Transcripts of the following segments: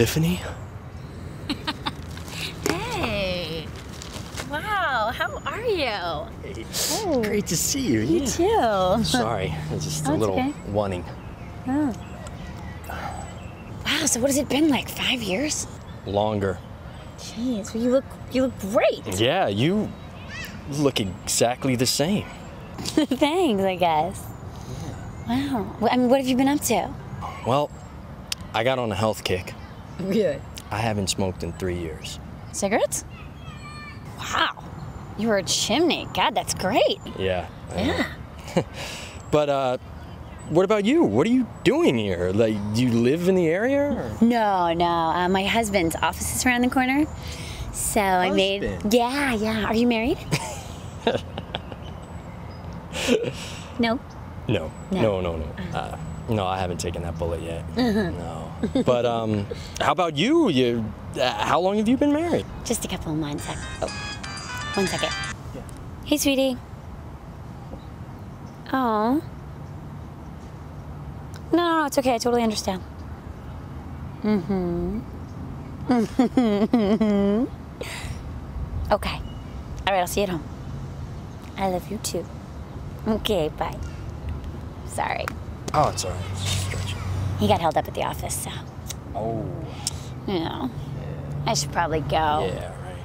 Tiffany? Hey. Wow, how are you? Hey. Great to see you. You yeah. too. Sorry, it's just Oh, a little okay. wanting. Oh. Wow, so what has it been like? Five years? Longer. Jeez, well, you look you look great. Yeah, you look exactly the same. Thanks, I guess. Wow. Well, I mean, what have you been up to? Well, I got on a health kick. Good. I haven't smoked in three years. Cigarettes? Wow. You were a chimney. God, that's great. Yeah. Yeah. But uh, what about you? What are you doing here? Like, do you live in the area? Or? No, no. Uh, my husband's office is around the corner. So I made. Yeah, yeah. Are you married? no. No. No. No, no, no. Uh, no, I haven't taken that bullet yet. No. But um, how about you? You, uh, how long have you been married? Just a couple of months. Oh, one second. Hey, sweetie. Oh. No, no, no, it's okay. I totally understand. Mm-hmm. okay. All right, I'll see you at home. I love you too. Okay, bye. Sorry. Oh, it's all right. He got held up at the office, so, Oh. you know. I should probably go. Yeah, right.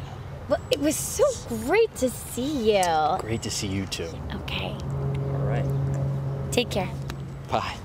Well, it was so great to see you. Great to see you too. Okay. All right. Take care. Bye.